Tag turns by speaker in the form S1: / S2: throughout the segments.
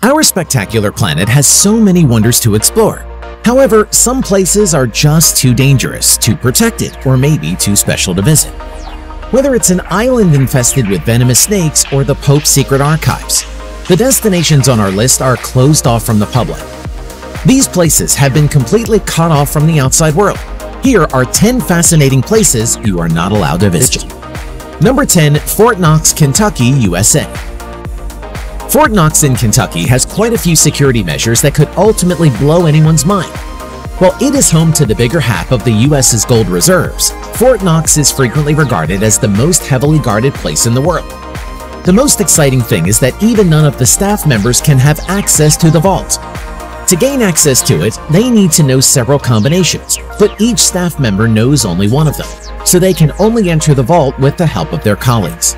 S1: Our spectacular planet has so many wonders to explore. However, some places are just too dangerous, too protected, or maybe too special to visit. Whether it's an island infested with venomous snakes or the Pope's secret archives, the destinations on our list are closed off from the public. These places have been completely cut off from the outside world. Here are 10 fascinating places you are not allowed to visit. Number 10. Fort Knox, Kentucky, USA Fort Knox in Kentucky has quite a few security measures that could ultimately blow anyone's mind. While it is home to the bigger half of the U.S.'s gold reserves, Fort Knox is frequently regarded as the most heavily guarded place in the world. The most exciting thing is that even none of the staff members can have access to the vault. To gain access to it, they need to know several combinations, but each staff member knows only one of them, so they can only enter the vault with the help of their colleagues.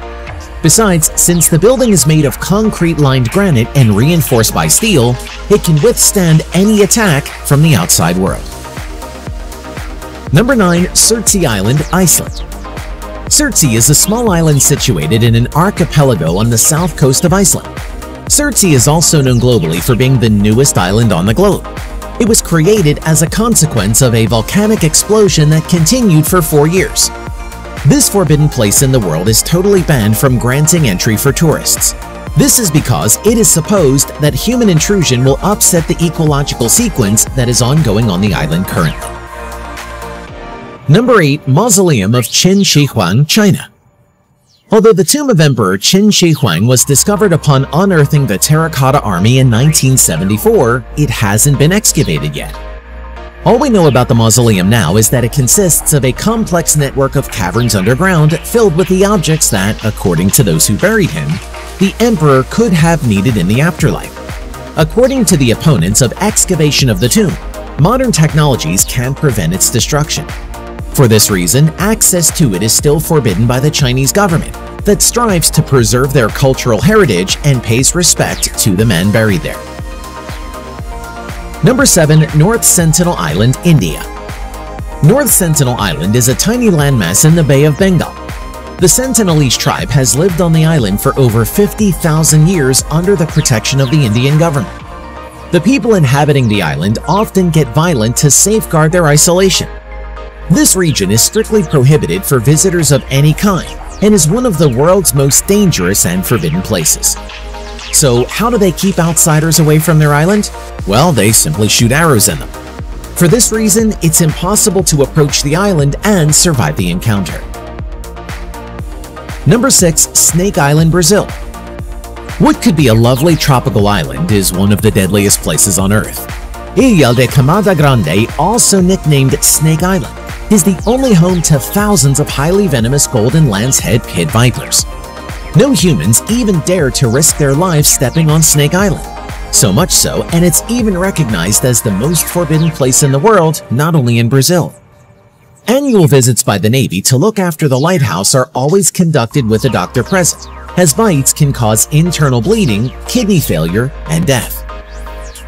S1: Besides, since the building is made of concrete-lined granite and reinforced by steel, it can withstand any attack from the outside world. Number 9. Surtsey Island, Iceland Surtsey is a small island situated in an archipelago on the south coast of Iceland. Surtsey is also known globally for being the newest island on the globe. It was created as a consequence of a volcanic explosion that continued for four years. This forbidden place in the world is totally banned from granting entry for tourists. This is because it is supposed that human intrusion will upset the ecological sequence that is ongoing on the island currently. Number 8. Mausoleum of Qin Shi Huang, China Although the tomb of Emperor Qin Shi Huang was discovered upon unearthing the Terracotta Army in 1974, it hasn't been excavated yet. All we know about the mausoleum now is that it consists of a complex network of caverns underground filled with the objects that, according to those who buried him, the emperor could have needed in the afterlife. According to the opponents of excavation of the tomb, modern technologies can prevent its destruction. For this reason, access to it is still forbidden by the Chinese government that strives to preserve their cultural heritage and pays respect to the men buried there. Number 7. North Sentinel Island, India North Sentinel Island is a tiny landmass in the Bay of Bengal. The Sentinelese tribe has lived on the island for over 50,000 years under the protection of the Indian government. The people inhabiting the island often get violent to safeguard their isolation. This region is strictly prohibited for visitors of any kind and is one of the world's most dangerous and forbidden places. So how do they keep outsiders away from their island? Well, they simply shoot arrows in them. For this reason, it's impossible to approach the island and survive the encounter. Number 6. Snake Island, Brazil What could be a lovely tropical island is one of the deadliest places on Earth. Ilha de Queimada Grande, also nicknamed Snake Island, is the only home to thousands of highly venomous golden lancehead pit vipers. No humans even dare to risk their lives stepping on Snake Island. So much so, and it's even recognized as the most forbidden place in the world, not only in Brazil. Annual visits by the Navy to look after the lighthouse are always conducted with a doctor present, as bites can cause internal bleeding, kidney failure, and death.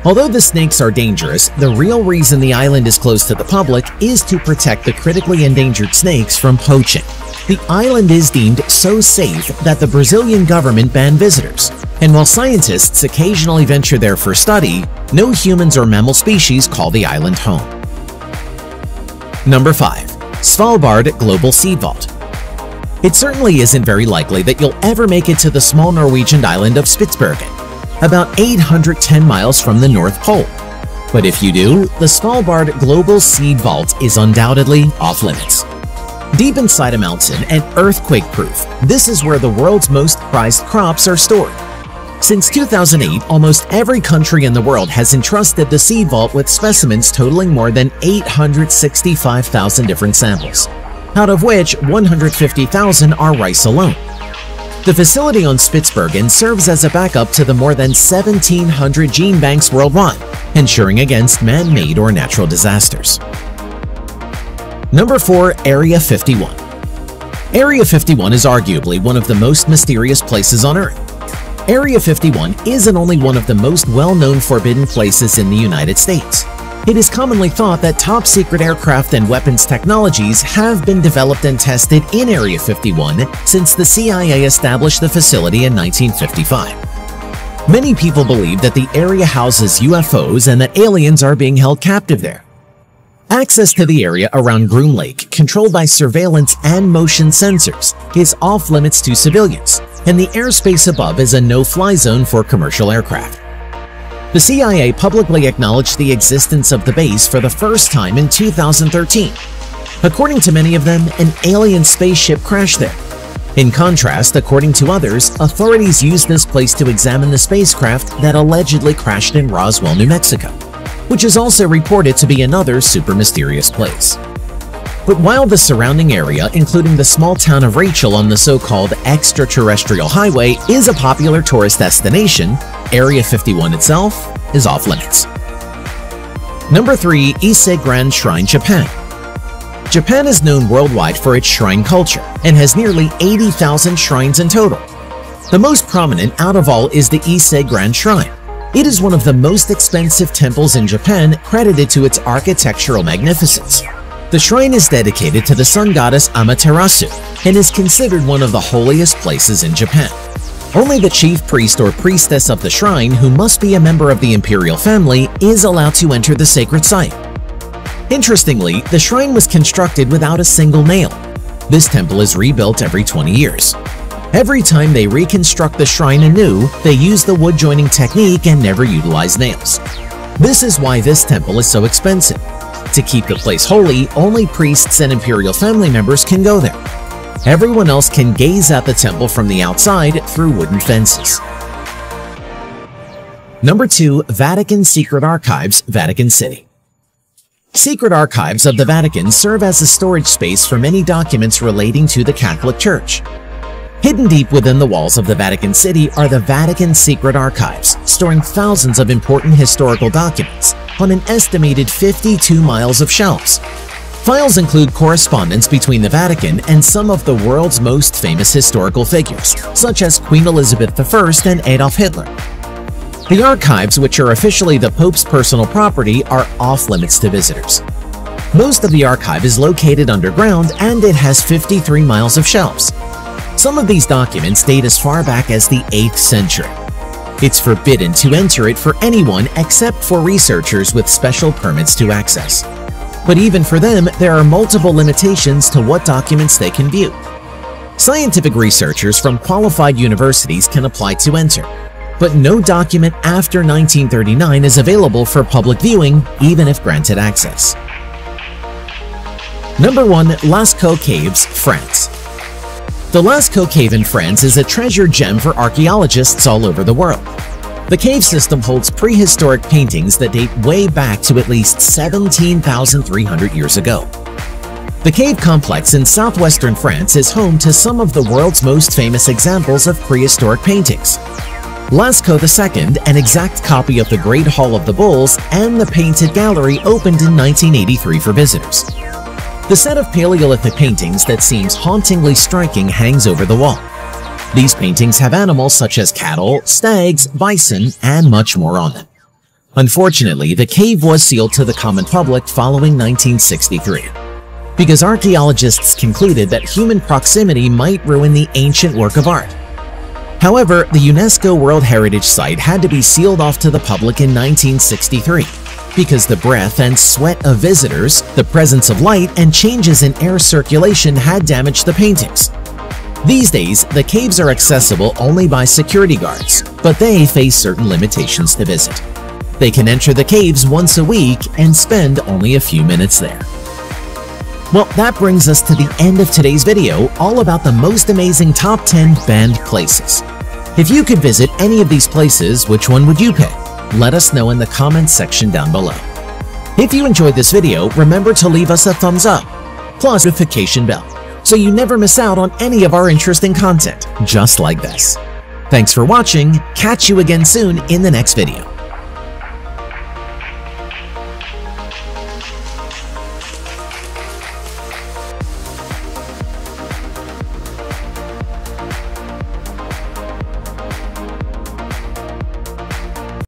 S1: Although the snakes are dangerous, the real reason the island is closed to the public is to protect the critically endangered snakes from poaching. The island is deemed so safe that the Brazilian government banned visitors, and while scientists occasionally venture there for study, no humans or mammal species call the island home. Number 5. Svalbard Global Seed Vault It certainly isn't very likely that you'll ever make it to the small Norwegian island of Spitsbergen, about 810 miles from the North Pole. But if you do, the Svalbard Global Seed Vault is undoubtedly off-limits. Deep inside a mountain and earthquake-proof, this is where the world's most prized crops are stored. Since 2008, almost every country in the world has entrusted the Seed Vault with specimens totaling more than 865,000 different samples, out of which 150,000 are rice alone. The facility on Spitsbergen serves as a backup to the more than 1,700 gene banks worldwide, ensuring against man-made or natural disasters. Number 4. Area 51 Area 51 is arguably one of the most mysterious places on Earth. Area 51 isn't only one of the most well-known forbidden places in the United States. It is commonly thought that top-secret aircraft and weapons technologies have been developed and tested in Area 51 since the CIA established the facility in 1955. Many people believe that the area houses UFOs and that aliens are being held captive there. Access to the area around Groom Lake, controlled by surveillance and motion sensors, is off limits to civilians, and the airspace above is a no-fly zone for commercial aircraft. The CIA publicly acknowledged the existence of the base for the first time in 2013. According to many of them, an alien spaceship crashed there, in contrast, according to others, authorities used this place to examine the spacecraft that allegedly crashed in Roswell, New Mexico, which is also reported to be another super mysterious place. But while the surrounding area, including the small town of Rachel on the so-called extraterrestrial highway, is a popular tourist destination, Area 51 itself is off-limits. Number 3. Ise Grand Shrine, Japan Japan is known worldwide for its shrine culture and has nearly 80,000 shrines in total. The most prominent out of all is the Ise Grand Shrine. It is one of the most expensive temples in Japan credited to its architectural magnificence. The shrine is dedicated to the sun goddess Amaterasu and is considered one of the holiest places in Japan. Only the chief priest or priestess of the shrine, who must be a member of the imperial family, is allowed to enter the sacred site. Interestingly, the shrine was constructed without a single nail. This temple is rebuilt every 20 years. Every time they reconstruct the shrine anew, they use the wood joining technique and never utilize nails. This is why this temple is so expensive. To keep the place holy, only priests and imperial family members can go there. Everyone else can gaze at the temple from the outside through wooden fences. Number 2. Vatican Secret Archives, Vatican City Secret archives of the Vatican serve as a storage space for many documents relating to the Catholic Church. Hidden deep within the walls of the Vatican City are the Vatican Secret Archives, storing thousands of important historical documents on an estimated 52 miles of shelves. Files include correspondence between the Vatican and some of the world's most famous historical figures, such as Queen Elizabeth I and Adolf Hitler, the archives, which are officially the Pope's personal property, are off-limits to visitors. Most of the archive is located underground and it has 53 miles of shelves. Some of these documents date as far back as the 8th century. It's forbidden to enter it for anyone except for researchers with special permits to access. But even for them, there are multiple limitations to what documents they can view. Scientific researchers from qualified universities can apply to enter, but no document after 1939 is available for public viewing even if granted access. Number 1. Lascaux Caves, France The Lascaux Cave in France is a treasure gem for archaeologists all over the world. The cave system holds prehistoric paintings that date way back to at least 17,300 years ago. The cave complex in southwestern France is home to some of the world's most famous examples of prehistoric paintings, Lascaux II, an exact copy of the Great Hall of the Bulls, and the Painted Gallery opened in 1983 for visitors. The set of Paleolithic paintings that seems hauntingly striking hangs over the wall. These paintings have animals such as cattle, stags, bison, and much more on them. Unfortunately, the cave was sealed to the common public following 1963 because archaeologists concluded that human proximity might ruin the ancient work of art However, the UNESCO World Heritage Site had to be sealed off to the public in 1963 because the breath and sweat of visitors, the presence of light, and changes in air circulation had damaged the paintings. These days, the caves are accessible only by security guards, but they face certain limitations to visit. They can enter the caves once a week and spend only a few minutes there. Well, that brings us to the end of today's video all about the most amazing top 10 banned places. If you could visit any of these places, which one would you pick? Let us know in the comments section down below. If you enjoyed this video, remember to leave us a thumbs up, plus notification bell, so you never miss out on any of our interesting content, just like this. Thanks for watching, catch you again soon in the next video.